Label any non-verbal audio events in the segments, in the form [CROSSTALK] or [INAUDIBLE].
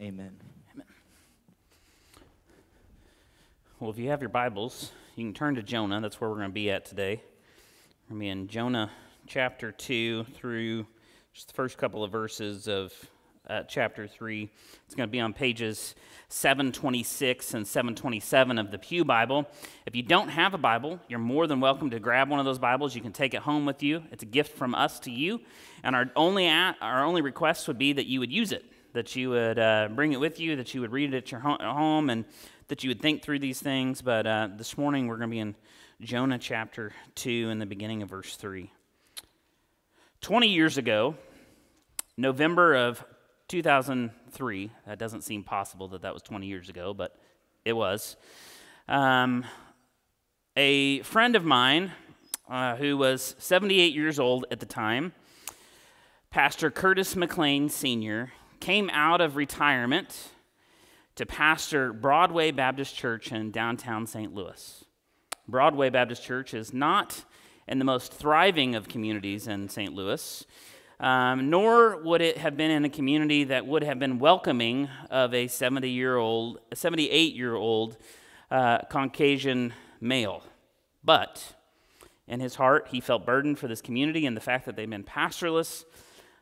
Amen. Well, if you have your Bibles, you can turn to Jonah. That's where we're going to be at today. We're going to be in Jonah chapter 2 through just the first couple of verses of uh, chapter 3. It's going to be on pages 726 and 727 of the Pew Bible. If you don't have a Bible, you're more than welcome to grab one of those Bibles. You can take it home with you. It's a gift from us to you. And our only, at, our only request would be that you would use it, that you would uh, bring it with you, that you would read it at your home, and that you would think through these things. But uh, this morning we're going to be in Jonah chapter 2 in the beginning of verse 3. 20 years ago, November of 2003, that doesn't seem possible that that was 20 years ago, but it was. Um, a friend of mine uh, who was 78 years old at the time, Pastor Curtis McLean Sr., came out of retirement to pastor Broadway Baptist Church in downtown St. Louis. Broadway Baptist Church is not in the most thriving of communities in St. Louis um, nor would it have been in a community that would have been welcoming of a 70 year old, 78 year old uh, Caucasian male. But in his heart, he felt burdened for this community and the fact that they've been pastorless.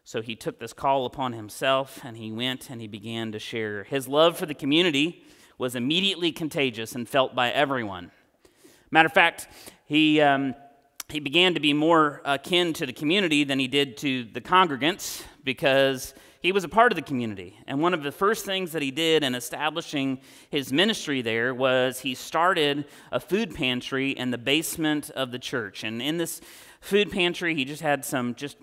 So he took this call upon himself and he went and he began to share. His love for the community was immediately contagious and felt by everyone. Matter of fact, he. Um, he began to be more akin to the community than he did to the congregants because he was a part of the community. And one of the first things that he did in establishing his ministry there was he started a food pantry in the basement of the church. And in this food pantry, he just had some, just,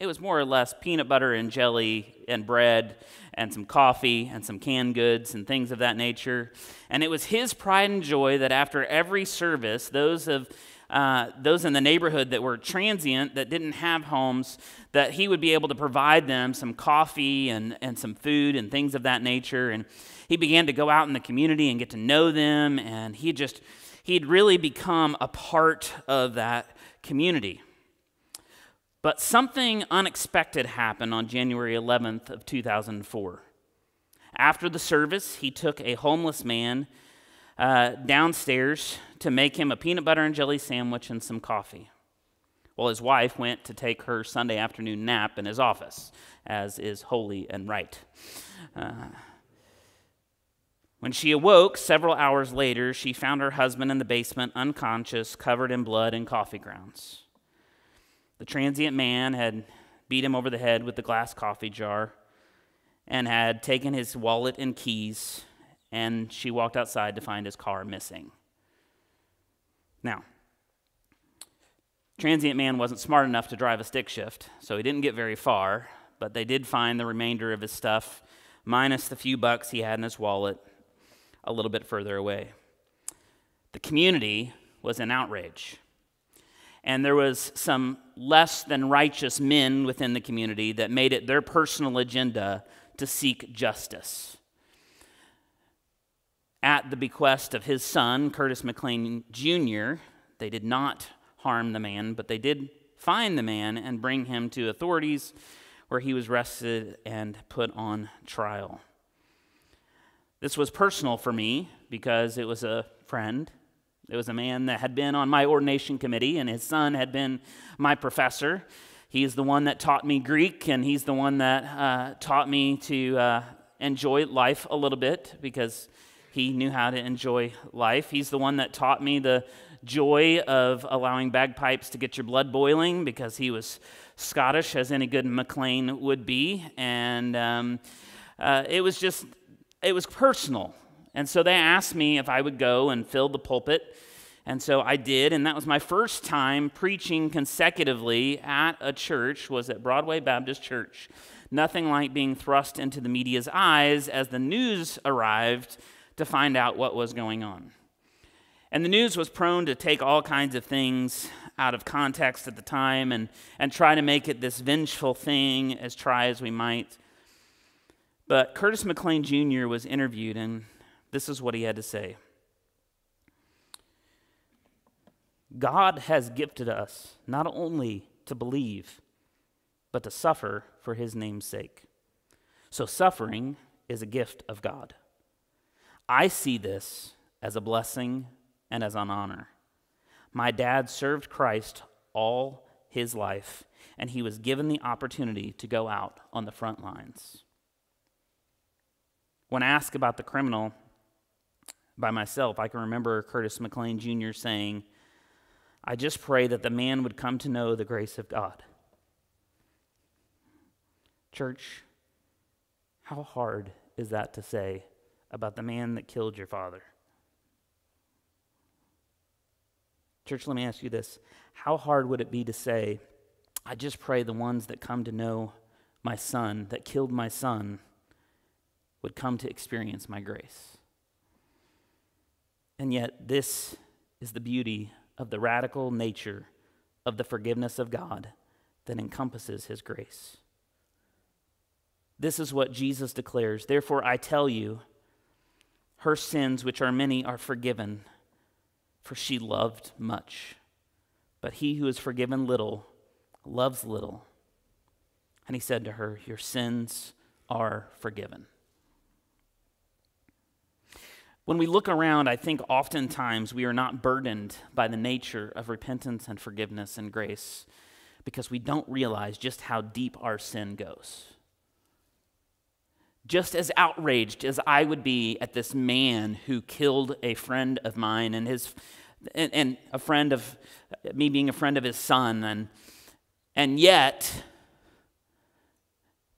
it was more or less peanut butter and jelly and bread and some coffee and some canned goods and things of that nature. And it was his pride and joy that after every service, those of uh, those in the neighborhood that were transient, that didn't have homes, that he would be able to provide them some coffee and, and some food and things of that nature. And he began to go out in the community and get to know them, and he just, he'd really become a part of that community. But something unexpected happened on January 11th of 2004. After the service, he took a homeless man uh, downstairs to make him a peanut butter and jelly sandwich and some coffee. Well, his wife went to take her Sunday afternoon nap in his office, as is holy and right. Uh, when she awoke several hours later, she found her husband in the basement, unconscious, covered in blood and coffee grounds. The transient man had beat him over the head with the glass coffee jar and had taken his wallet and keys and she walked outside to find his car missing. Now, transient man wasn't smart enough to drive a stick shift, so he didn't get very far, but they did find the remainder of his stuff, minus the few bucks he had in his wallet, a little bit further away. The community was in outrage. And there was some less than righteous men within the community that made it their personal agenda to seek justice at the bequest of his son, Curtis McLean Jr. They did not harm the man, but they did find the man and bring him to authorities where he was arrested and put on trial. This was personal for me because it was a friend. It was a man that had been on my ordination committee, and his son had been my professor. He's the one that taught me Greek, and he's the one that uh, taught me to uh, enjoy life a little bit because he knew how to enjoy life. He's the one that taught me the joy of allowing bagpipes to get your blood boiling because he was Scottish, as any good McLean would be. And um, uh, it was just, it was personal. And so they asked me if I would go and fill the pulpit. And so I did, and that was my first time preaching consecutively at a church, was at Broadway Baptist Church. Nothing like being thrust into the media's eyes as the news arrived to find out what was going on. And the news was prone to take all kinds of things out of context at the time and, and try to make it this vengeful thing, as try as we might. But Curtis McLean Jr. was interviewed, and this is what he had to say God has gifted us not only to believe, but to suffer for his name's sake. So suffering is a gift of God. I see this as a blessing and as an honor. My dad served Christ all his life, and he was given the opportunity to go out on the front lines. When asked about the criminal by myself, I can remember Curtis McLean Jr. saying, I just pray that the man would come to know the grace of God. Church, how hard is that to say about the man that killed your father? Church, let me ask you this. How hard would it be to say, I just pray the ones that come to know my son, that killed my son, would come to experience my grace? And yet, this is the beauty of the radical nature of the forgiveness of God that encompasses his grace. This is what Jesus declares. Therefore, I tell you, her sins, which are many, are forgiven for she loved much. But he who is forgiven little loves little. And he said to her, Your sins are forgiven. When we look around, I think oftentimes we are not burdened by the nature of repentance and forgiveness and grace because we don't realize just how deep our sin goes. Just as outraged as I would be at this man who killed a friend of mine and his and, and a friend of me being a friend of his son and and yet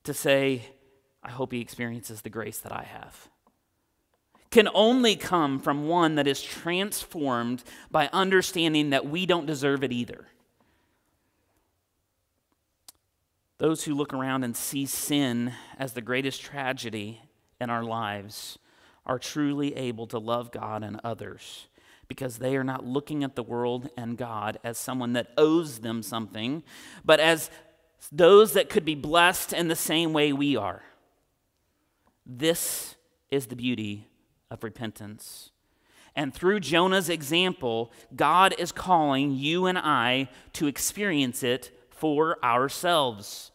to say I hope he experiences the grace that I have can only come from one that is transformed by understanding that we don't deserve it either. Those who look around and see sin as the greatest tragedy in our lives are truly able to love God and others because they are not looking at the world and God as someone that owes them something, but as those that could be blessed in the same way we are. This is the beauty of repentance. And through Jonah's example, God is calling you and I to experience it for ourselves.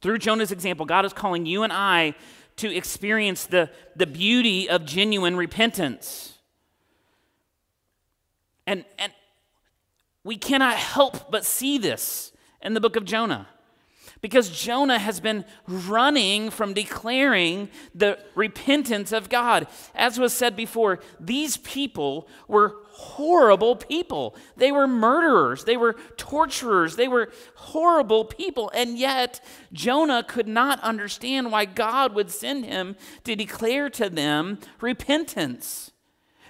Through Jonah's example, God is calling you and I to experience the, the beauty of genuine repentance. And, and we cannot help but see this in the book of Jonah. Because Jonah has been running from declaring the repentance of God. As was said before, these people were horrible people. They were murderers, they were torturers, they were horrible people. And yet, Jonah could not understand why God would send him to declare to them repentance.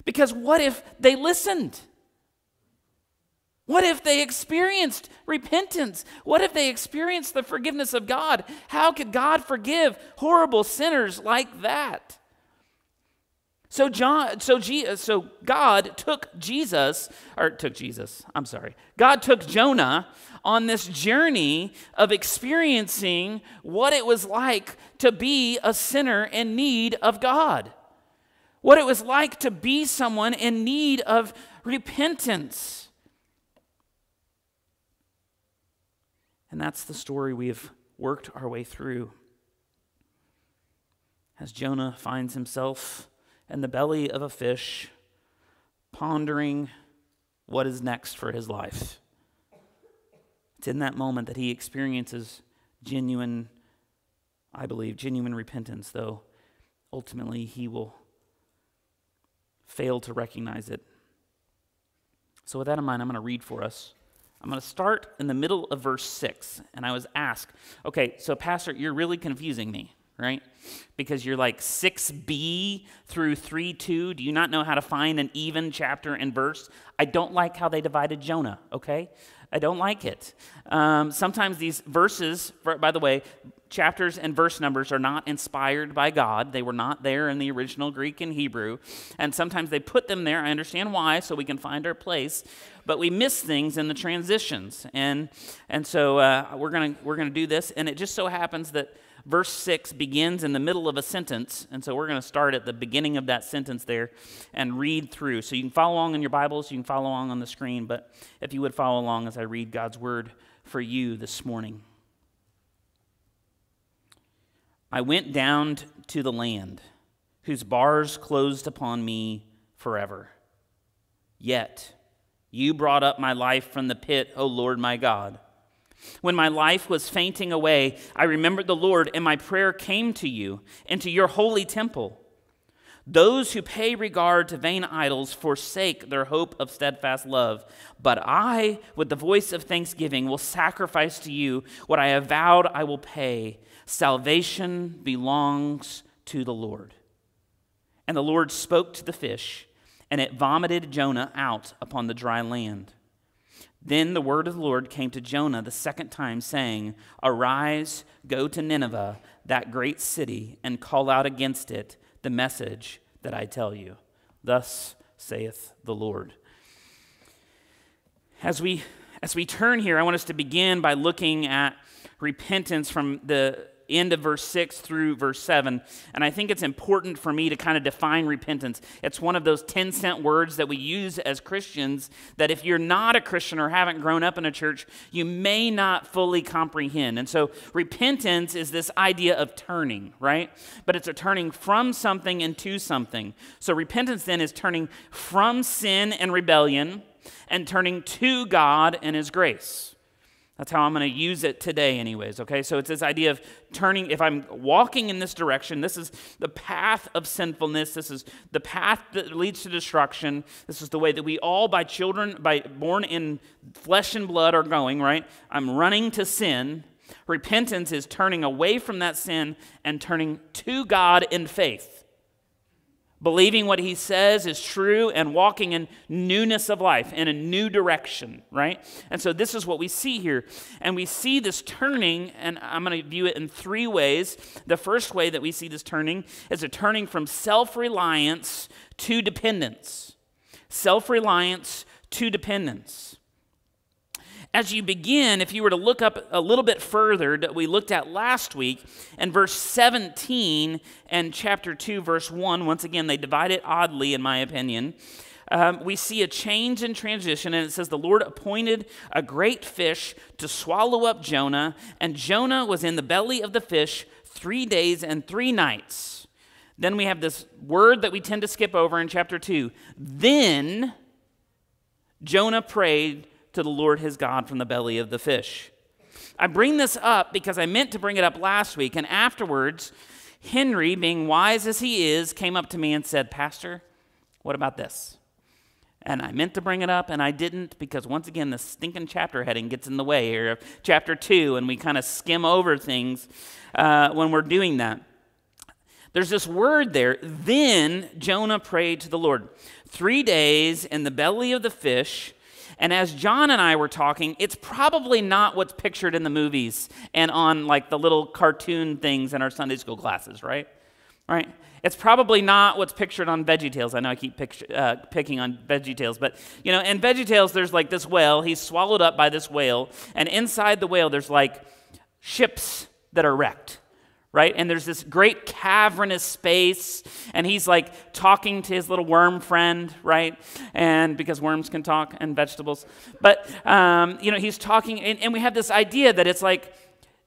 Because what if they listened? What if they experienced repentance? What if they experienced the forgiveness of God? How could God forgive horrible sinners like that? So John, so, G, so God took Jesus, or took Jesus. I'm sorry. God took Jonah on this journey of experiencing what it was like to be a sinner in need of God, what it was like to be someone in need of repentance. And that's the story we have worked our way through. As Jonah finds himself in the belly of a fish, pondering what is next for his life. It's in that moment that he experiences genuine, I believe, genuine repentance, though ultimately he will fail to recognize it. So, with that in mind, I'm going to read for us I'm going to start in the middle of verse 6. And I was asked, okay, so Pastor, you're really confusing me, right? Because you're like 6b through 3 2. Do you not know how to find an even chapter and verse? I don't like how they divided Jonah, okay? I don't like it. Um, sometimes these verses, by the way, chapters and verse numbers are not inspired by God. They were not there in the original Greek and Hebrew. And sometimes they put them there. I understand why, so we can find our place. But we miss things in the transitions. And, and so uh, we're going we're going to do this. And it just so happens that verse 6 begins in the middle of a sentence. And so we're going to start at the beginning of that sentence there and read through. So you can follow along in your Bibles, you can follow along on the screen. But if you would follow along as I read God's word for you this morning. I went down to the land, whose bars closed upon me forever. Yet you brought up my life from the pit, O Lord my God. When my life was fainting away, I remembered the Lord, and my prayer came to you and to your holy temple. Those who pay regard to vain idols forsake their hope of steadfast love. But I, with the voice of thanksgiving, will sacrifice to you what I have vowed I will pay. Salvation belongs to the Lord. And the Lord spoke to the fish, and it vomited Jonah out upon the dry land. Then the word of the Lord came to Jonah the second time, saying, Arise, go to Nineveh, that great city, and call out against it the message that I tell you. Thus saith the Lord. As we, as we turn here, I want us to begin by looking at repentance from the end of verse 6 through verse 7. And I think it's important for me to kind of define repentance. It's one of those 10 cent words that we use as Christians that if you're not a Christian or haven't grown up in a church, you may not fully comprehend. And so repentance is this idea of turning, right? But it's a turning from something into something. So repentance then is turning from sin and rebellion and turning to God and His grace. That's how I'm going to use it today, anyways, okay? So it's this idea of turning, if I'm walking in this direction, this is the path of sinfulness. This is the path that leads to destruction. This is the way that we all, by children, by born in flesh and blood, are going, right? I'm running to sin. Repentance is turning away from that sin and turning to God in faith believing what he says is true and walking in newness of life in a new direction, right? And so this is what we see here. And we see this turning, and I'm going to view it in three ways. The first way that we see this turning is a turning from self reliance to dependence. Self reliance to dependence. As you begin, if you were to look up a little bit further that we looked at last week, in verse 17 and chapter 2, verse 1, once again, they divide it oddly, in my opinion. Um, we see a change in transition, and it says, The Lord appointed a great fish to swallow up Jonah, and Jonah was in the belly of the fish three days and three nights. Then we have this word that we tend to skip over in chapter 2. Then Jonah prayed to the Lord his God from the belly of the fish. I bring this up because I meant to bring it up last week, and afterwards, Henry, being wise as he is, came up to me and said, Pastor, what about this? And I meant to bring it up, and I didn't because once again, the stinking chapter heading gets in the way here of chapter two, and we kind of skim over things uh, when we're doing that. There's this word there. Then Jonah prayed to the Lord. Three days in the belly of the fish, and as John and I were talking, it's probably not what's pictured in the movies and on like the little cartoon things in our Sunday school classes, right? Right? It's probably not what's pictured on VeggieTales. I know I keep picture, uh, picking on VeggieTales, but you know, in VeggieTales, there's like this whale. He's swallowed up by this whale, and inside the whale, there's like ships that are wrecked right? And there's this great cavernous space, and he's like talking to his little worm friend, right? And because worms can talk and vegetables. But, um, you know, he's talking, and, and we have this idea that it's like,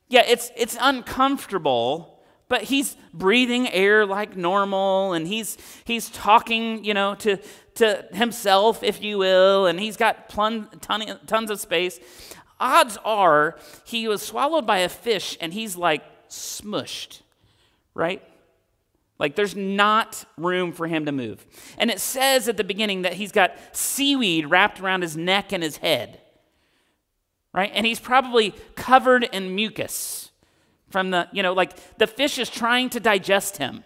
yeah, it's, it's uncomfortable. But he's breathing air like normal, and he's, he's talking, you know, to, to himself, if you will, and he's got plun, ton, tons of space. Odds are he was swallowed by a fish, and he's like smushed, right? Like there's not room for him to move. And it says at the beginning that he's got seaweed wrapped around his neck and his head, right? And he's probably covered in mucus from the, you know, like the fish is trying to digest him,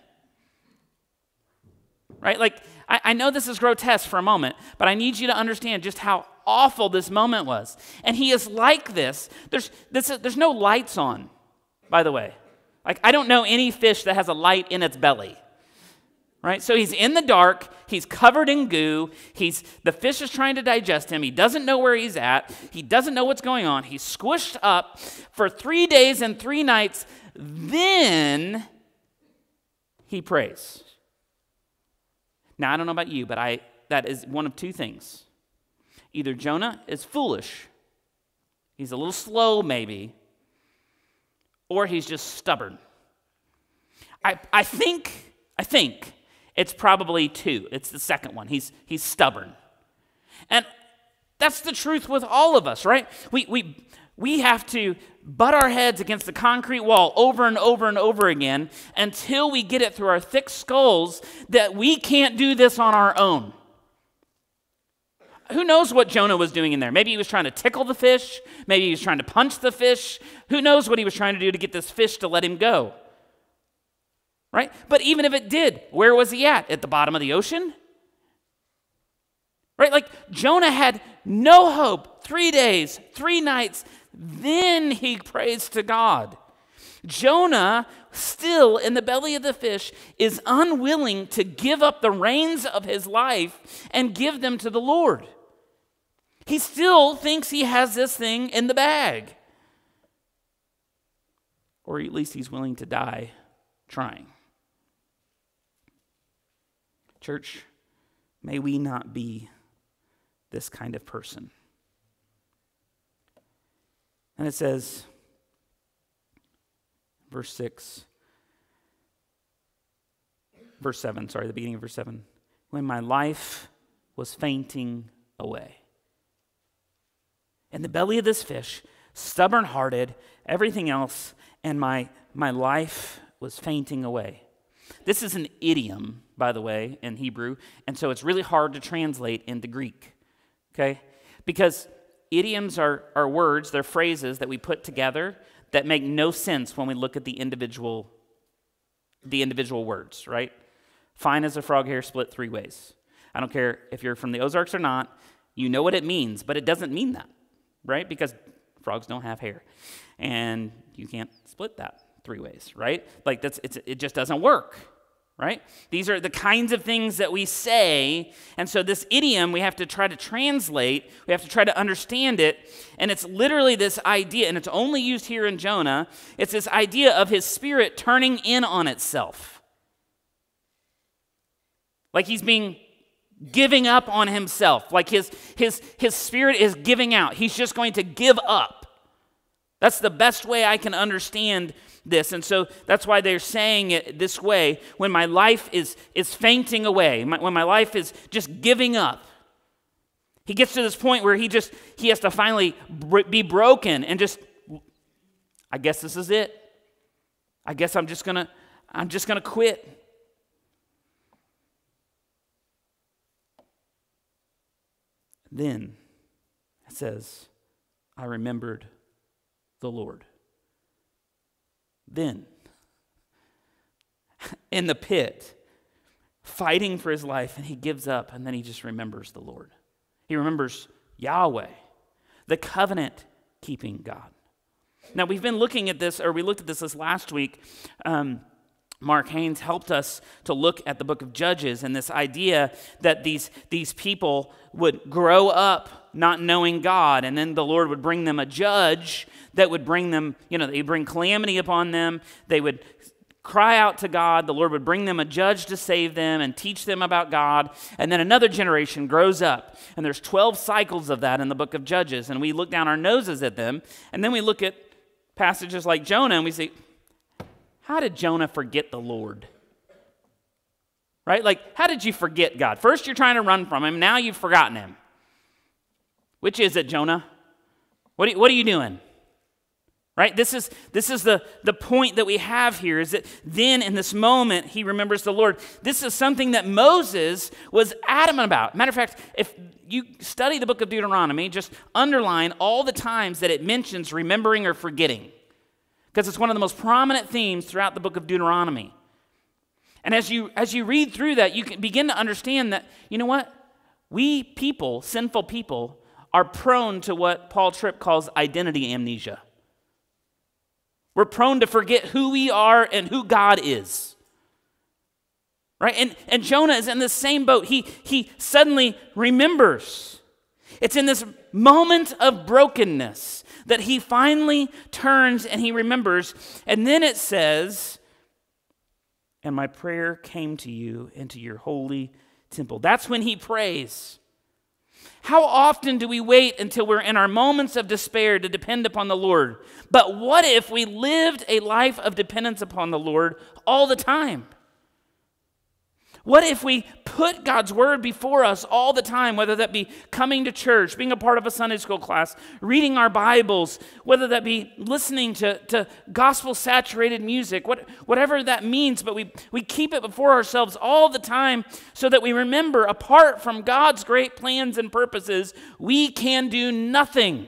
right? Like I, I know this is grotesque for a moment, but I need you to understand just how awful this moment was. And he is like this. There's, this, there's no lights on by the way. Like, I don't know any fish that has a light in its belly. Right? So he's in the dark, he's covered in goo, he's the fish is trying to digest him, he doesn't know where he's at, he doesn't know what's going on, he's squished up for three days and three nights, then he prays. Now I don't know about you, but I that is one of two things. Either Jonah is foolish, he's a little slow maybe, or he's just stubborn. I, I think, I think it's probably two. It's the second one. He's, he's stubborn. And that's the truth with all of us, right? We, we, we have to butt our heads against the concrete wall over and over and over again until we get it through our thick skulls that we can't do this on our own. Who knows what Jonah was doing in there? Maybe he was trying to tickle the fish. Maybe he was trying to punch the fish. Who knows what he was trying to do to get this fish to let him go? Right? But even if it did, where was he at? At the bottom of the ocean? Right? Like Jonah had no hope. Three days, three nights. Then he prays to God. Jonah, still in the belly of the fish, is unwilling to give up the reins of his life and give them to the Lord. He still thinks he has this thing in the bag. Or at least he's willing to die trying. Church, may we not be this kind of person. And it says, verse 6, verse 7, sorry, the beginning of verse 7. When my life was fainting away. In the belly of this fish, stubborn hearted, everything else, and my, my life was fainting away. This is an idiom, by the way, in Hebrew, and so it's really hard to translate into Greek okay? Because idioms are, are words, they're phrases that we put together that make no sense when we look at the individual the individual words, right? Fine as a frog hair split three ways. I don't care if you're from the Ozarks or not, you know what it means, but it doesn't mean that, right? Because frogs don't have hair. And you can't split that three ways, right? Like that's it just doesn't work right? These are the kinds of things that we say. And so, this idiom, we have to try to translate, we have to try to understand it. And it's literally this idea, and it's only used here in Jonah. It's this idea of his spirit turning in on itself. Like he's being giving up on himself, like his, his, his spirit is giving out. He's just going to give up. That's the best way I can understand this. And so that's why they're saying it this way when my life is, is fainting away, my, when my life is just giving up. He gets to this point where he just he has to finally be broken and just I guess this is it. I guess I'm just going to I'm just going to quit. Then it says, I remembered the Lord then [LAUGHS] in the pit, fighting for his life, and he gives up, and then he just remembers the Lord. He remembers Yahweh, the covenant keeping God. Now, we've been looking at this, or we looked at this this last week. Um, Mark Haynes helped us to look at the book of Judges and this idea that these, these people would grow up not knowing God, and then the Lord would bring them a judge that would bring them, you know, they bring calamity upon them. They would cry out to God. The Lord would bring them a judge to save them and teach them about God. And then another generation grows up. And there's 12 cycles of that in the book of Judges. And we look down our noses at them. And then we look at passages like Jonah and we say, how did Jonah forget the Lord? Right? Like, how did you forget God? First, you're trying to run from him. Now, you've forgotten him. Which is it, Jonah? What are, what are you doing? Right? This is, this is the, the point that we have here is that then in this moment, he remembers the Lord. This is something that Moses was adamant about. Matter of fact, if you study the book of Deuteronomy, just underline all the times that it mentions remembering or forgetting because it's one of the most prominent themes throughout the book of Deuteronomy. And as you, as you read through that, you can begin to understand that, you know what? We people, sinful people, are prone to what Paul Tripp calls identity amnesia. We're prone to forget who we are and who God is. Right? And, and Jonah is in the same boat. He, he suddenly remembers. It's in this moment of brokenness that he finally turns and he remembers. And then it says, And my prayer came to you into your holy temple. That's when he prays. How often do we wait until we're in our moments of despair to depend upon the Lord? But what if we lived a life of dependence upon the Lord all the time? What if we put God's word before us all the time, whether that be coming to church, being a part of a Sunday school class, reading our Bibles, whether that be listening to, to gospel saturated music, what, whatever that means, but we, we keep it before ourselves all the time so that we remember apart from God's great plans and purposes, we can do nothing.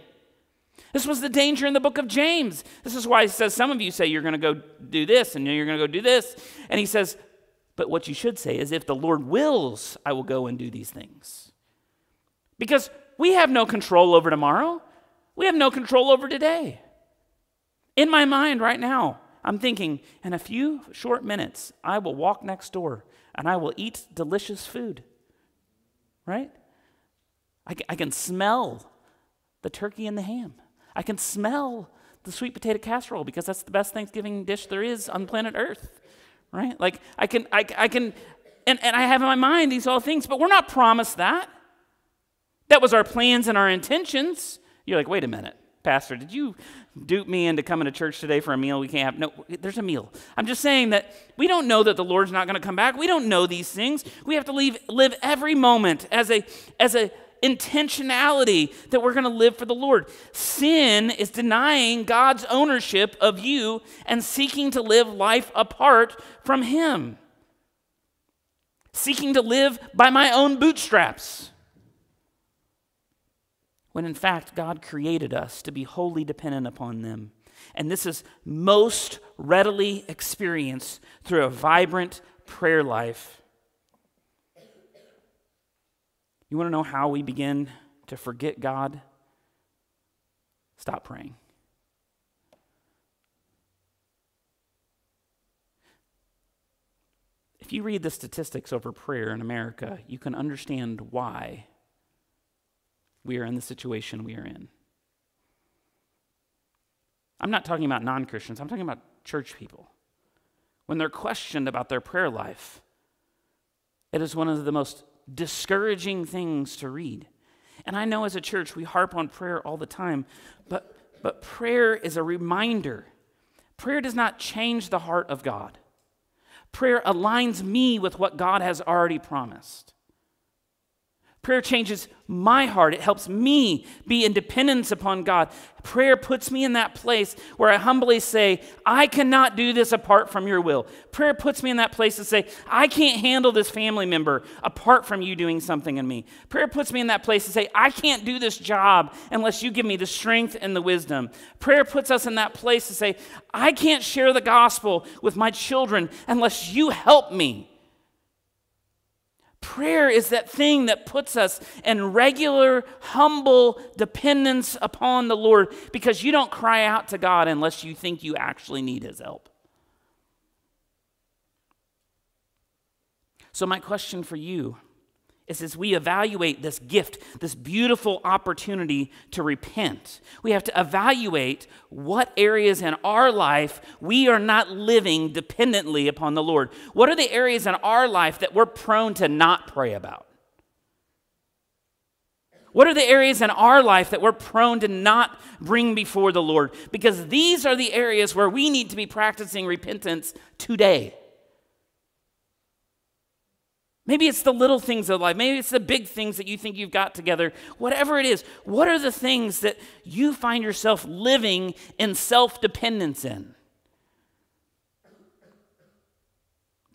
This was the danger in the book of James. This is why he says, Some of you say you're going to go do this and you're going to go do this. And he says, but what you should say is, if the Lord wills, I will go and do these things. Because we have no control over tomorrow, we have no control over today. In my mind right now, I'm thinking, in a few short minutes, I will walk next door and I will eat delicious food. Right? I can, I can smell the turkey and the ham. I can smell the sweet potato casserole because that's the best Thanksgiving dish there is on planet Earth right? Like I can, I, I can, and, and I have in my mind these all things, but we're not promised that. That was our plans and our intentions. You're like, wait a minute, Pastor, did you dupe me into coming to church today for a meal we can't have? No, there's a meal. I'm just saying that we don't know that the Lord's not going to come back. We don't know these things. We have to leave, live every moment as a, as a, intentionality that we're going to live for the Lord. Sin is denying God's ownership of you and seeking to live life apart from Him. Seeking to live by my own bootstraps. When in fact, God created us to be wholly dependent upon them. And this is most readily experienced through a vibrant prayer life You want to know how we begin to forget God? Stop praying. If you read the statistics over prayer in America, you can understand why we are in the situation we are in. I'm not talking about non Christians, I'm talking about church people. When they're questioned about their prayer life, it is one of the most discouraging things to read. And I know as a church we harp on prayer all the time, but, but prayer is a reminder. Prayer does not change the heart of God, prayer aligns me with what God has already promised. Prayer changes my heart. It helps me be in dependence upon God. Prayer puts me in that place where I humbly say, I cannot do this apart from your will. Prayer puts me in that place to say, I can't handle this family member apart from you doing something in me. Prayer puts me in that place to say, I can't do this job unless you give me the strength and the wisdom. Prayer puts us in that place to say, I can't share the gospel with my children unless you help me. Prayer is that thing that puts us in regular, humble dependence upon the Lord because you don't cry out to God unless you think you actually need His help. So, my question for you is as we evaluate this gift, this beautiful opportunity to repent, we have to evaluate what areas in our life we are not living dependently upon the Lord. What are the areas in our life that we're prone to not pray about? What are the areas in our life that we're prone to not bring before the Lord? Because these are the areas where we need to be practicing repentance today. Maybe it's the little things of life. Maybe it's the big things that you think you've got together. Whatever it is, what are the things that you find yourself living in self dependence in?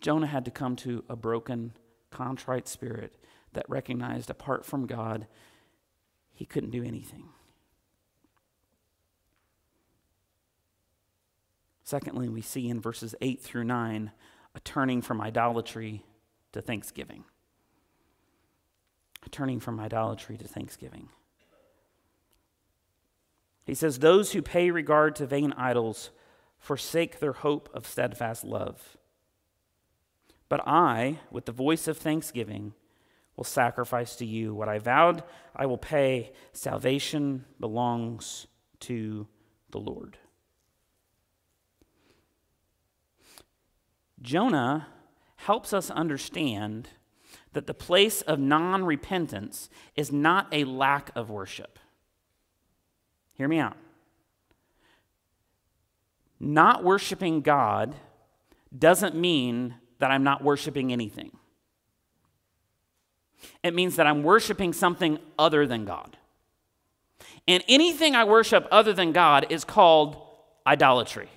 Jonah had to come to a broken, contrite spirit that recognized apart from God, he couldn't do anything. Secondly, we see in verses 8 through 9 a turning from idolatry to thanksgiving. Turning from idolatry to thanksgiving. He says, Those who pay regard to vain idols forsake their hope of steadfast love. But I, with the voice of thanksgiving, will sacrifice to you. What I vowed, I will pay. Salvation belongs to the Lord. Jonah helps us understand that the place of non repentance is not a lack of worship. Hear me out. Not worshiping God doesn't mean that I'm not worshiping anything. It means that I'm worshiping something other than God. And anything I worship other than God is called idolatry.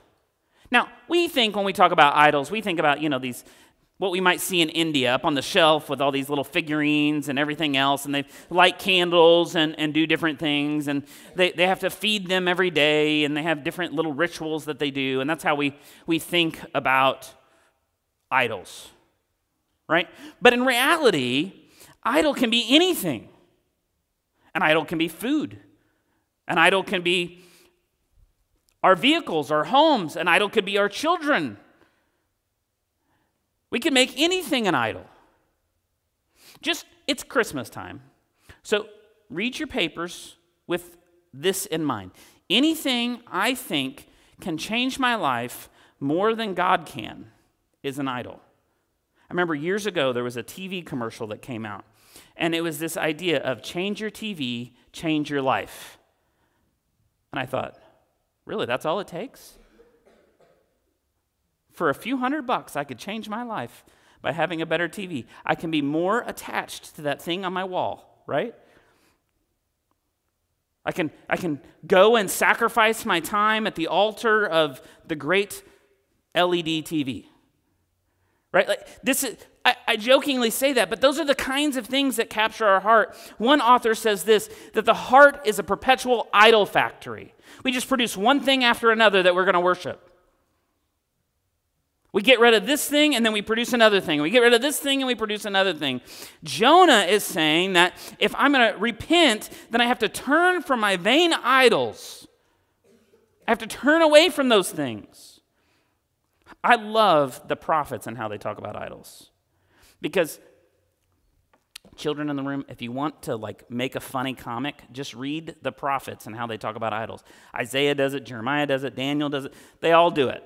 Now, we think when we talk about idols, we think about, you know, these what we might see in India up on the shelf with all these little figurines and everything else, and they light candles and, and do different things, and they, they have to feed them every day, and they have different little rituals that they do, and that's how we, we think about idols, right? But in reality, idol can be anything. An idol can be food, an idol can be our vehicles, our homes, an idol could be our children. We can make anything an idol. Just, it's Christmas time. So read your papers with this in mind. Anything I think can change my life more than God can is an idol. I remember years ago there was a TV commercial that came out, and it was this idea of change your TV, change your life. And I thought, really, that's all it takes? For a few hundred bucks, I could change my life by having a better TV. I can be more attached to that thing on my wall, right? I can, I can go and sacrifice my time at the altar of the great LED TV. Right? Like this is I, I, jokingly say that, but those are the kinds of things that capture our heart. One author says this that the heart is a perpetual idol factory. We just produce one thing after another that we're going to worship. We get rid of this thing and then we produce another thing. We get rid of this thing and we produce another thing. Jonah is saying that if I'm going to repent, then I have to turn from my vain idols. I have to turn away from those things. I love the prophets and how they talk about idols. Because children in the room, if you want to like make a funny comic, just read the prophets and how they talk about idols. Isaiah does it, Jeremiah does it, Daniel does it. They all do it,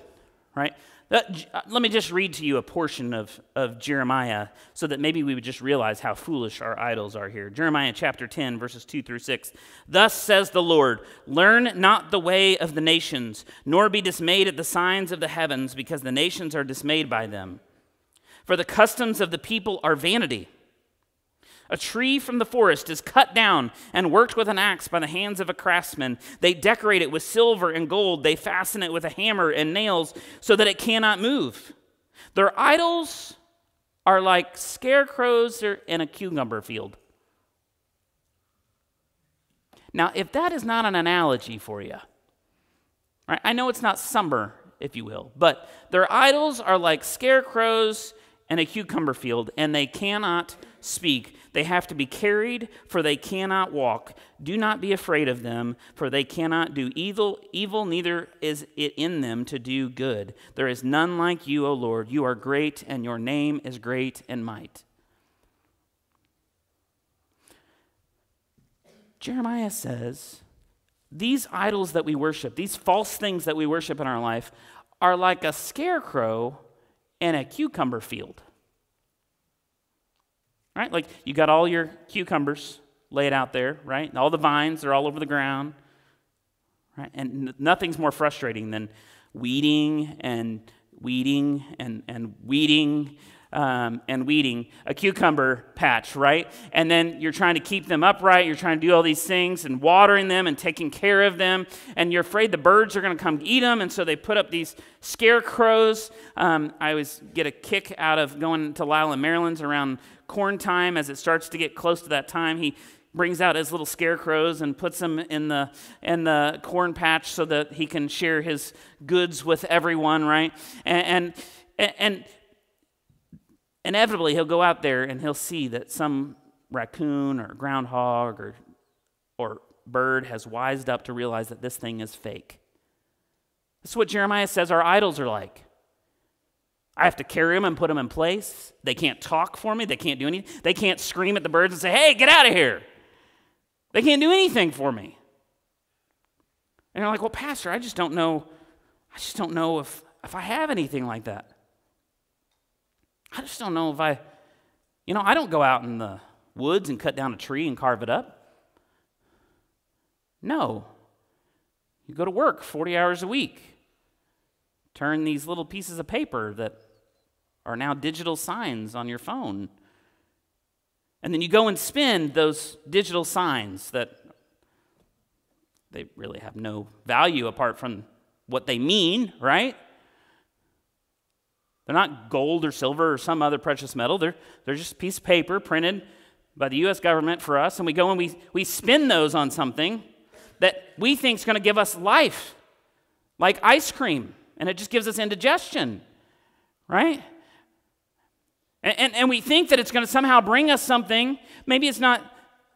right? Uh, let me just read to you a portion of, of Jeremiah so that maybe we would just realize how foolish our idols are here. Jeremiah chapter 10, verses 2 through 6. Thus says the Lord Learn not the way of the nations, nor be dismayed at the signs of the heavens, because the nations are dismayed by them. For the customs of the people are vanity. A tree from the forest is cut down and worked with an axe by the hands of a craftsman. They decorate it with silver and gold. They fasten it with a hammer and nails so that it cannot move. Their idols are like scarecrows in a cucumber field. Now, if that is not an analogy for you, right, I know it's not summer, if you will, but their idols are like scarecrows in a cucumber field, and they cannot speak. They have to be carried, for they cannot walk. Do not be afraid of them, for they cannot do evil, evil neither is it in them to do good. There is none like you, O Lord. You are great, and your name is great in might. Jeremiah says, These idols that we worship, these false things that we worship in our life, are like a scarecrow in a cucumber field. Right? Like you got all your cucumbers laid out there, right? And all the vines are all over the ground. Right? And nothing's more frustrating than weeding and weeding and, and weeding um, and weeding a cucumber patch, right? And then you're trying to keep them upright. You're trying to do all these things and watering them and taking care of them. And you're afraid the birds are going to come eat them. And so they put up these scarecrows. Um, I always get a kick out of going to and Maryland's around corn time as it starts to get close to that time. He brings out his little scarecrows and puts them in the in the corn patch so that he can share his goods with everyone, right? And and, and inevitably he'll go out there and he'll see that some raccoon or groundhog or or bird has wised up to realize that this thing is fake. That's what Jeremiah says our idols are like. I have to carry them and put them in place. They can't talk for me. They can't do anything. They can't scream at the birds and say, hey, get out of here. They can't do anything for me. And you're like, well, Pastor, I just don't know. I just don't know if, if I have anything like that. I just don't know if I You know, I don't go out in the woods and cut down a tree and carve it up. No. You go to work 40 hours a week, turn these little pieces of paper that are now digital signs on your phone. And then you go and spend those digital signs that they really have no value apart from what they mean, right? They're not gold or silver or some other precious metal. They're, they're just a piece of paper printed by the U.S. government for us, and we go and we, we spin those on something that we think is going to give us life, like ice cream, and it just gives us indigestion, right? And, and, and we think that it's going to somehow bring us something. Maybe it's not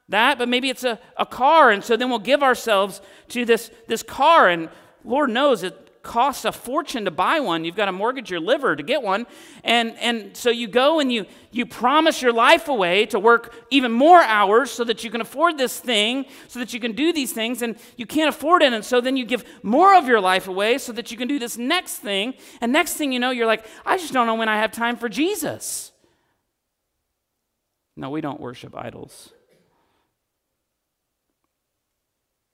that, but maybe it's a, a car, and so then we'll give ourselves to this, this car, and Lord knows it costs a fortune to buy one. You've got to mortgage your liver to get one. And, and so you go and you, you promise your life away to work even more hours so that you can afford this thing, so that you can do these things, and you can't afford it. And so then you give more of your life away so that you can do this next thing. And next thing you know, you're like, I just don't know when I have time for Jesus. No, we don't worship idols.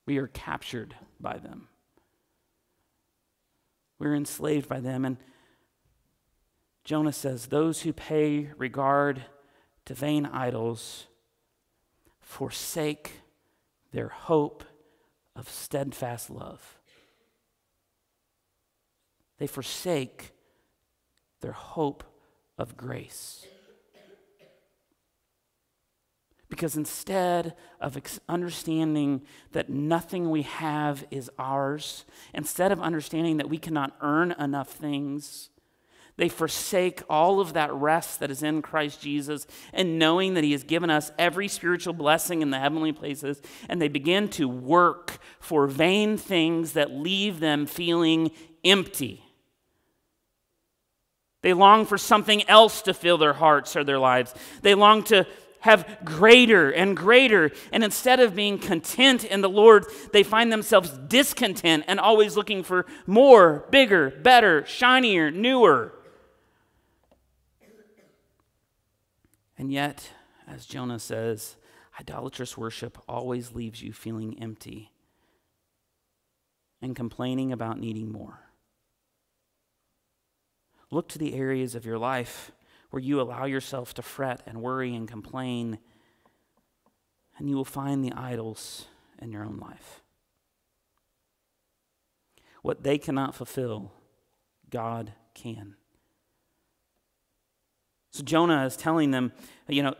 We are captured by them. We're enslaved by them. And Jonah says, Those who pay regard to vain idols forsake their hope of steadfast love. They forsake their hope of grace. Because instead of understanding that nothing we have is ours, instead of understanding that we cannot earn enough things, they forsake all of that rest that is in Christ Jesus and knowing that He has given us every spiritual blessing in the heavenly places, and they begin to work for vain things that leave them feeling empty. They long for something else to fill their hearts or their lives. They long to have greater and greater. And instead of being content in the Lord, they find themselves discontent and always looking for more, bigger, better, shinier, newer. And yet, as Jonah says, idolatrous worship always leaves you feeling empty and complaining about needing more. Look to the areas of your life where you allow yourself to fret and worry and complain, and you will find the idols in your own life. What they cannot fulfill, God can. So Jonah is telling them, you know,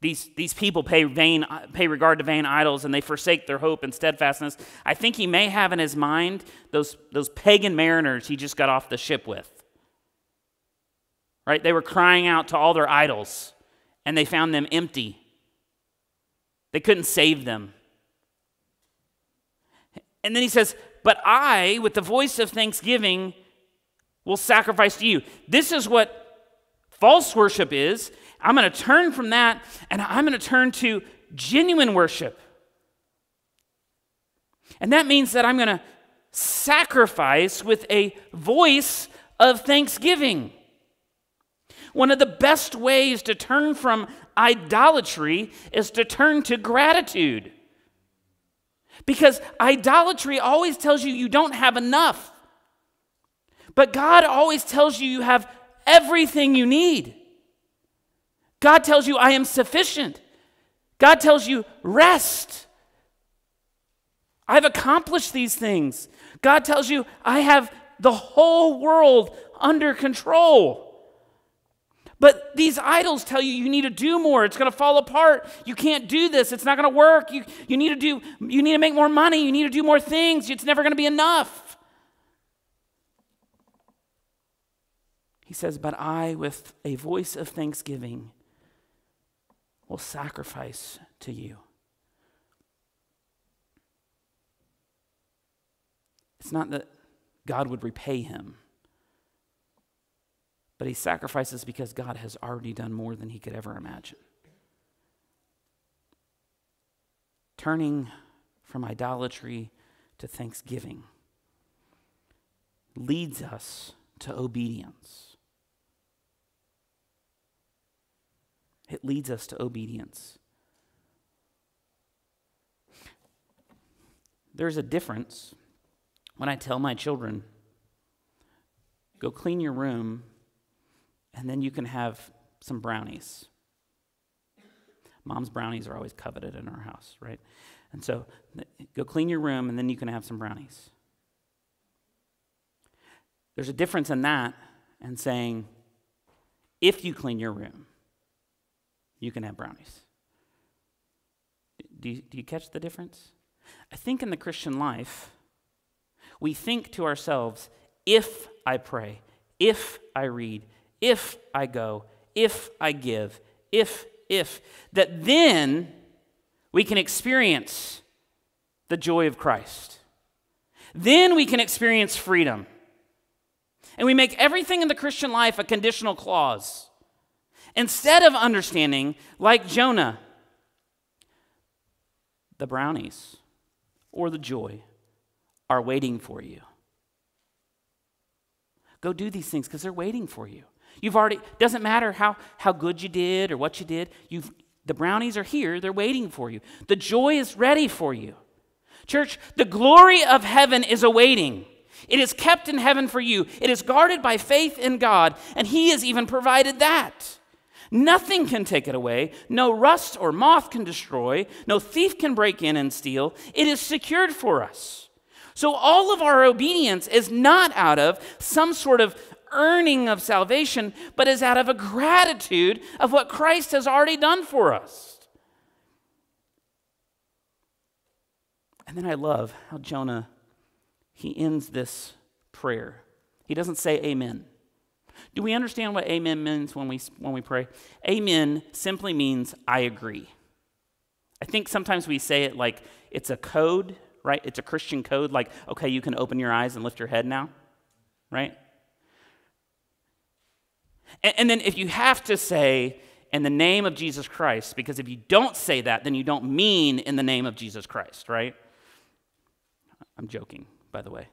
these, these people pay, vain, pay regard to vain idols and they forsake their hope and steadfastness. I think he may have in his mind those, those pagan mariners he just got off the ship with right? They were crying out to all their idols, and they found them empty. They couldn't save them. And then he says, But I, with the voice of thanksgiving, will sacrifice to you. This is what false worship is. I'm going to turn from that and I'm going to turn to genuine worship. And that means that I'm going to sacrifice with a voice of thanksgiving. One of the best ways to turn from idolatry is to turn to gratitude. Because idolatry always tells you you don't have enough. But God always tells you you have everything you need. God tells you, I am sufficient. God tells you, rest. I've accomplished these things. God tells you, I have the whole world under control. But these idols tell you you need to do more. It's going to fall apart. You can't do this. It's not going to work. You, you need to do you need to make more money. You need to do more things. It's never going to be enough. He says, "But I with a voice of thanksgiving will sacrifice to you." It's not that God would repay him. But he sacrifices because God has already done more than he could ever imagine. Turning from idolatry to thanksgiving leads us to obedience. it leads us to obedience. There's a difference when I tell my children, go clean your room, and then you can have some brownies. Mom's brownies are always coveted in our house, right? And so go clean your room, and then you can have some brownies. There's a difference in that and saying, if you clean your room, you can have brownies. Do you, do you catch the difference? I think in the Christian life, we think to ourselves, if I pray, if I read, if I go, if I give, if, if, that then we can experience the joy of Christ. Then we can experience freedom. And we make everything in the Christian life a conditional clause. Instead of understanding, like Jonah, the brownies or the joy are waiting for you. Go do these things because they're waiting for you. You've already, doesn't matter how, how good you did or what you did, you've, the brownies are here, they're waiting for you. The joy is ready for you. Church, the glory of heaven is awaiting. It is kept in heaven for you. It is guarded by faith in God, and He has even provided that. Nothing can take it away. No rust or moth can destroy. No thief can break in and steal. It is secured for us. So, all of our obedience is not out of some sort of earning of salvation, but is out of a gratitude of what Christ has already done for us. And then I love how Jonah he ends this prayer. He doesn't say amen. Do we understand what amen means when we, when we pray? Amen simply means I agree. I think sometimes we say it like it's a code, right? It's a Christian code, like, okay, you can open your eyes and lift your head now, right? And, and then if you have to say, in the name of Jesus Christ, because if you don't say that, then you don't mean in the name of Jesus Christ, right? I'm joking by the way.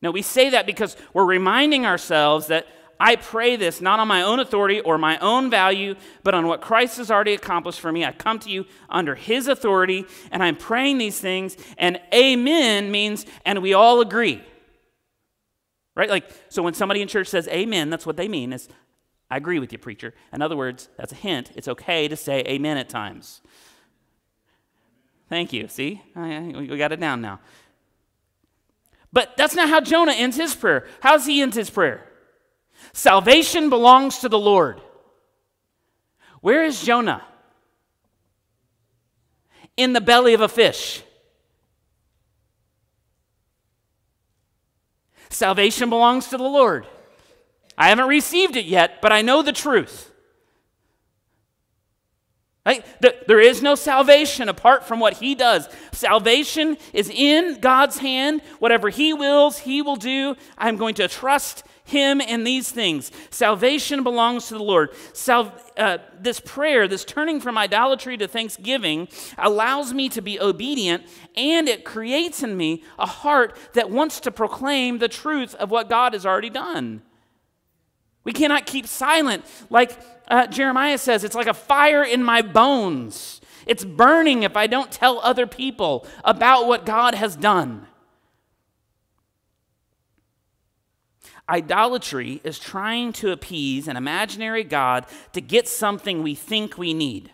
No, we say that because we're reminding ourselves that I pray this not on my own authority or my own value, but on what Christ has already accomplished for me. I come to you under his authority, and I'm praying these things, and amen means, and we all agree. Right? Like, so when somebody in church says amen, that's what they mean is, I agree with you, preacher. In other words, that's a hint. It's okay to say amen at times. Thank you. See? Oh, we got it down now. But that's not how Jonah ends his prayer. How does he end his prayer? Salvation belongs to the Lord. Where is Jonah? In the belly of a fish. Salvation belongs to the Lord. I haven't received it yet, but I know the truth. Right? There is no salvation apart from what He does. Salvation is in God's hand. Whatever He wills, He will do. I'm going to trust Him in these things. Salvation belongs to the Lord. Sal- uh, this prayer, this turning from idolatry to thanksgiving, allows me to be obedient and it creates in me a heart that wants to proclaim the truth of what God has already done. We cannot keep silent. Like uh, Jeremiah says, it's like a fire in my bones. It's burning if I don't tell other people about what God has done. Idolatry is trying to appease an imaginary God to get something we think we need.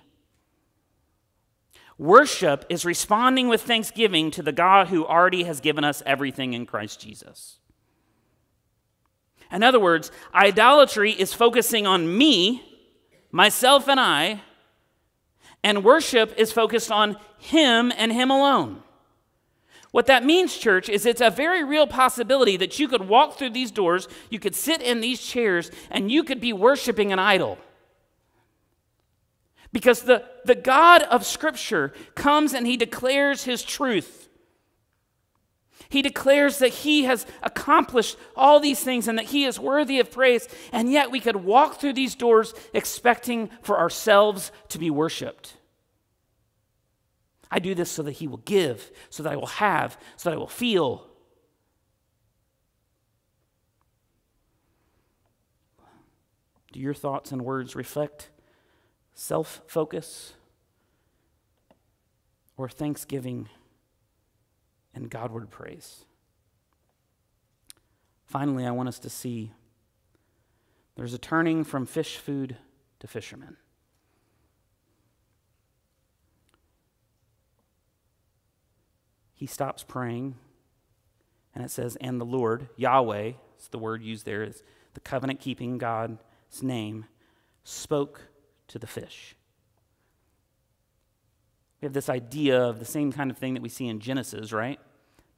Worship is responding with thanksgiving to the God who already has given us everything in Christ Jesus. In other words, idolatry is focusing on me, myself, and I, and worship is focused on Him and Him alone. What that means, church, is it's a very real possibility that you could walk through these doors, you could sit in these chairs, and you could be worshiping an idol. Because the, the God of Scripture comes and He declares His truth. He declares that he has accomplished all these things and that he is worthy of praise. And yet we could walk through these doors expecting for ourselves to be worshiped. I do this so that he will give, so that I will have, so that I will feel. Do your thoughts and words reflect self focus or thanksgiving and Godward praise? Finally, I want us to see there's a turning from fish food to fishermen. He stops praying, and it says, And the Lord, Yahweh, it's the word used there, is the covenant keeping God's name, spoke to the fish. We have this idea of the same kind of thing that we see in Genesis, right?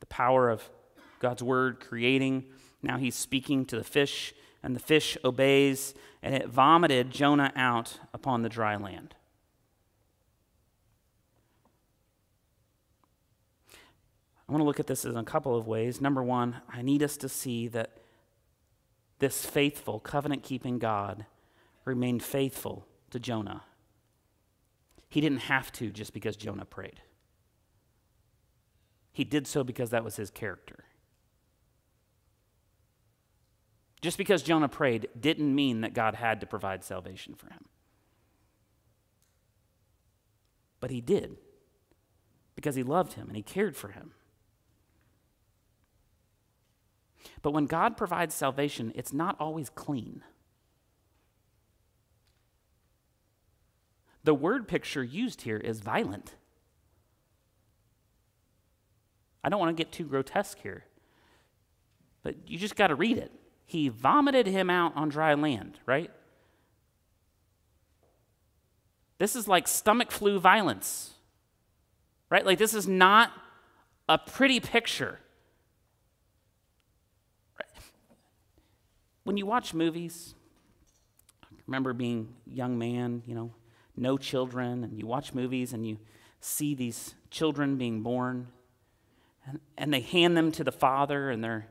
The power of God's word creating. Now he's speaking to the fish, and the fish obeys, and it vomited Jonah out upon the dry land. I want to look at this in a couple of ways. Number one, I need us to see that this faithful, covenant keeping God remained faithful to Jonah. He didn't have to just because Jonah prayed, he did so because that was his character. Just because Jonah prayed didn't mean that God had to provide salvation for him. But he did because he loved him and he cared for him. But when God provides salvation, it's not always clean. The word picture used here is violent. I don't want to get too grotesque here, but you just got to read it. He vomited him out on dry land, right? This is like stomach flu violence, right? Like, this is not a pretty picture. When you watch movies, I remember being a young man, you know, no children, and you watch movies and you see these children being born, and, and they hand them to the father, and they're,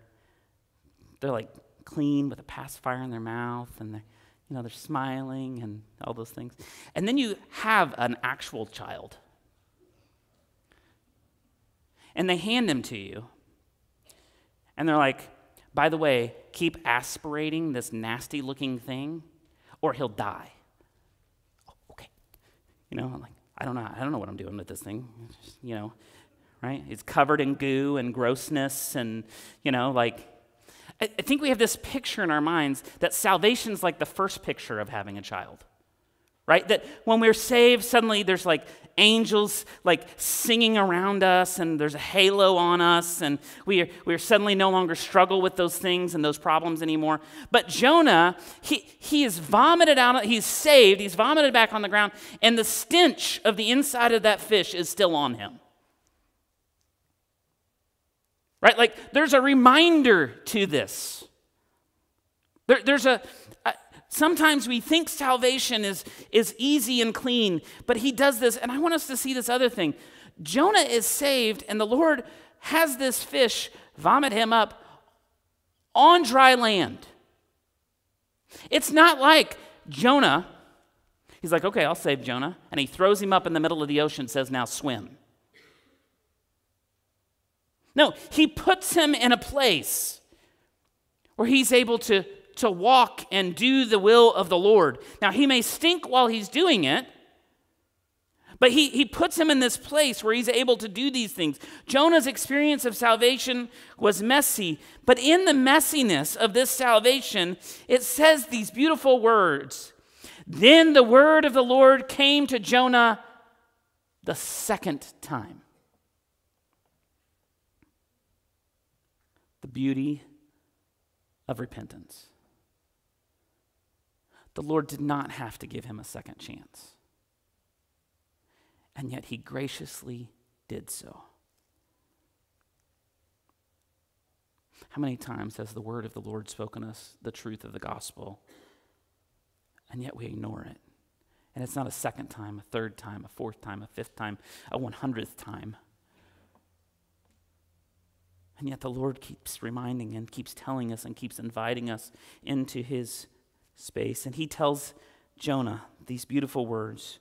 they're like clean with a pacifier in their mouth, and they're, you know, they're smiling and all those things. And then you have an actual child, and they hand him to you, and they're like, by the way, keep aspirating this nasty looking thing, or he'll die. Oh, okay. You know, I'm like, I don't know. I don't know what I'm doing with this thing. Just, you know, right? It's covered in goo and grossness, and, you know, like, I, I think we have this picture in our minds that salvation's like the first picture of having a child right? That when we're saved, suddenly there's like angels like singing around us and there's a halo on us and we are, we are suddenly no longer struggle with those things and those problems anymore. But Jonah, he, he is vomited out, he's saved, he's vomited back on the ground, and the stench of the inside of that fish is still on him. Right? Like there's a reminder to this. There, there's a, Sometimes we think salvation is, is easy and clean, but he does this. And I want us to see this other thing. Jonah is saved, and the Lord has this fish vomit him up on dry land. It's not like Jonah, he's like, okay, I'll save Jonah. And he throws him up in the middle of the ocean says, now swim. No, he puts him in a place where he's able to to walk and do the will of the Lord. Now, he may stink while he's doing it, but he, he puts him in this place where he's able to do these things. Jonah's experience of salvation was messy, but in the messiness of this salvation, it says these beautiful words Then the word of the Lord came to Jonah the second time. The beauty of repentance the Lord did not have to give him a second chance. And yet he graciously did so. How many times has the word of the Lord spoken us the truth of the gospel, and yet we ignore it? And it's not a second time, a third time, a fourth time, a fifth time, a one hundredth time. And yet the Lord keeps reminding and keeps telling us and keeps inviting us into his space, and he tells Jonah these beautiful words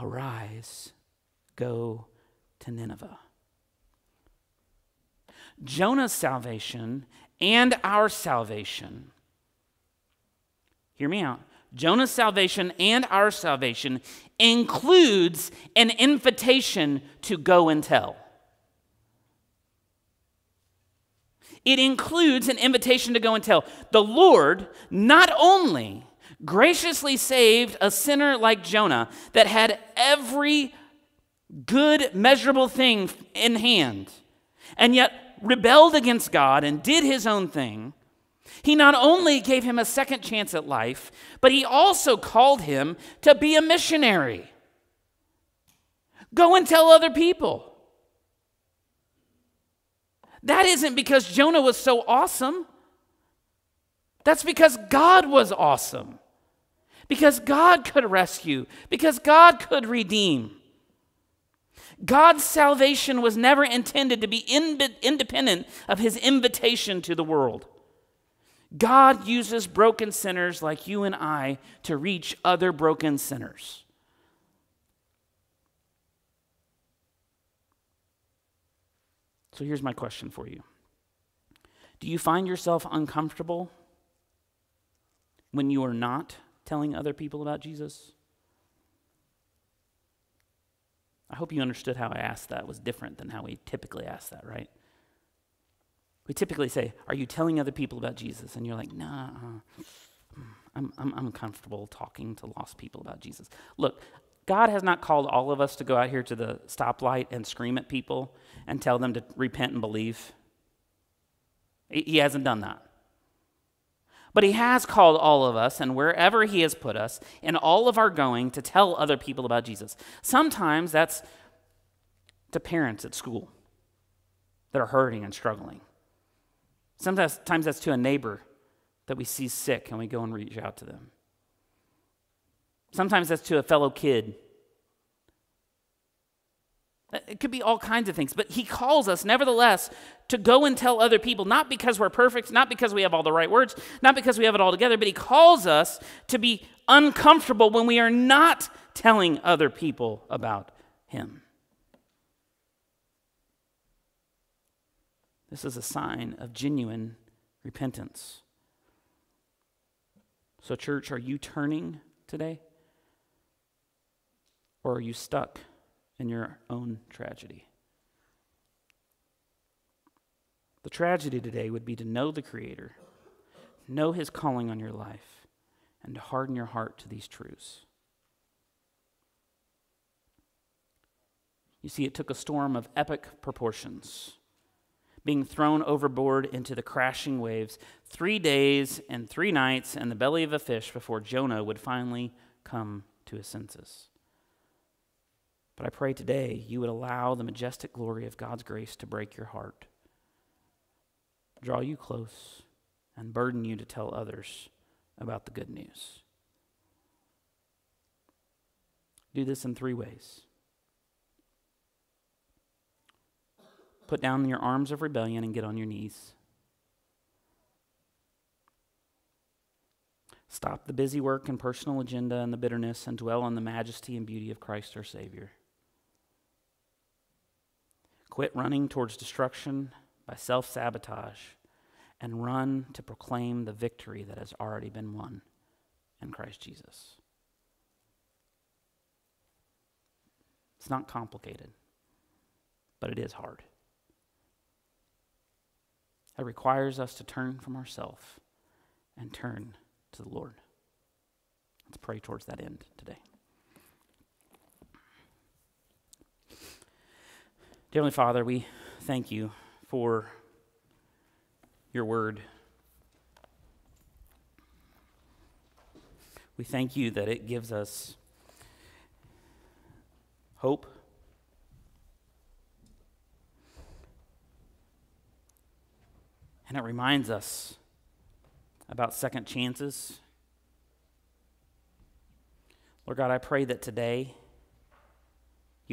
Arise, go to Nineveh. Jonah's salvation and our salvation hear me out. Jonah's salvation and our salvation includes an invitation to go and tell. It includes an invitation to go and tell. The Lord not only graciously saved a sinner like Jonah that had every good, measurable thing in hand, and yet rebelled against God and did his own thing. He not only gave him a second chance at life, but he also called him to be a missionary. Go and tell other people. That isn't because Jonah was so awesome. That's because God was awesome. Because God could rescue. Because God could redeem. God's salvation was never intended to be independent of his invitation to the world. God uses broken sinners like you and I to reach other broken sinners. So here's my question for you Do you find yourself uncomfortable when you are not telling other people about Jesus? I hope you understood how I asked that was different than how we typically ask that, right? We typically say, Are you telling other people about Jesus? And you're like, Nah, I'm, I'm, I'm comfortable talking to lost people about Jesus. Look, God has not called all of us to go out here to the stoplight and scream at people and tell them to repent and believe. He hasn't done that. But He has called all of us, and wherever He has put us, in all of our going, to tell other people about Jesus. Sometimes that's to parents at school that are hurting and struggling. Sometimes that's to a neighbor that we see sick and we go and reach out to them. Sometimes that's to a fellow kid. It could be all kinds of things, but he calls us, nevertheless, to go and tell other people, not because we're perfect, not because we have all the right words, not because we have it all together, but he calls us to be uncomfortable when we are not telling other people about him. This is a sign of genuine repentance. So, church, are you turning today? Or are you stuck in your own tragedy? The tragedy today would be to know the Creator, know His calling on your life, and to harden your heart to these truths. You see, it took a storm of epic proportions, being thrown overboard into the crashing waves, three days and three nights in the belly of a fish before Jonah would finally come to his senses. But I pray today you would allow the majestic glory of God's grace to break your heart, draw you close, and burden you to tell others about the good news. Do this in three ways. Put down your arms of rebellion and get on your knees. Stop the busy work and personal agenda and the bitterness and dwell on the majesty and beauty of Christ our Savior. Quit running towards destruction by self sabotage and run to proclaim the victory that has already been won in Christ Jesus. It's not complicated, but it is hard. It requires us to turn from ourselves and turn to the Lord. Let's pray towards that end today. Dear Heavenly Father, we thank you for your word. We thank you that it gives us hope. And it reminds us about second chances. Lord God, I pray that today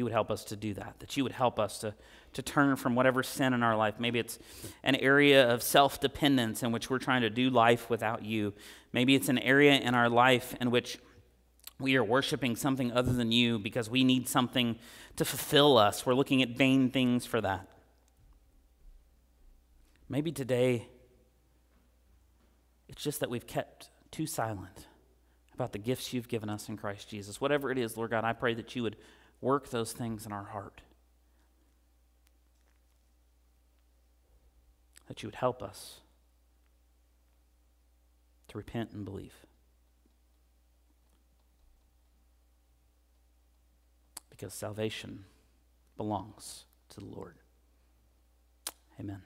you would help us to do that, that you would help us to, to turn from whatever sin in our life. Maybe it's an area of self dependence in which we're trying to do life without you. Maybe it's an area in our life in which we are worshiping something other than you because we need something to fulfill us. We're looking at vain things for that. Maybe today it's just that we've kept too silent. about the gifts you've given us in Christ Jesus. Whatever it is, Lord God, I pray that you would work those things in our heart. That you would help us to repent and believe. Because salvation belongs to the Lord. Amen.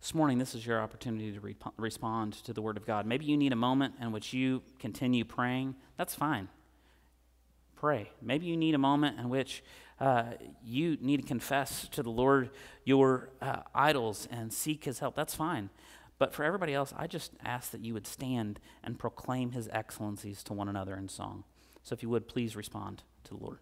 This morning, this is your opportunity to re- respond to the Word of God. Maybe you need a moment in which you continue praying. That's fine. Pray. Maybe you need a moment in which uh, you need to confess to the Lord your uh, idols and seek His help. That's fine. But for everybody else, I just ask that you would stand and proclaim His excellencies to one another in song. So if you would, please respond to the Lord.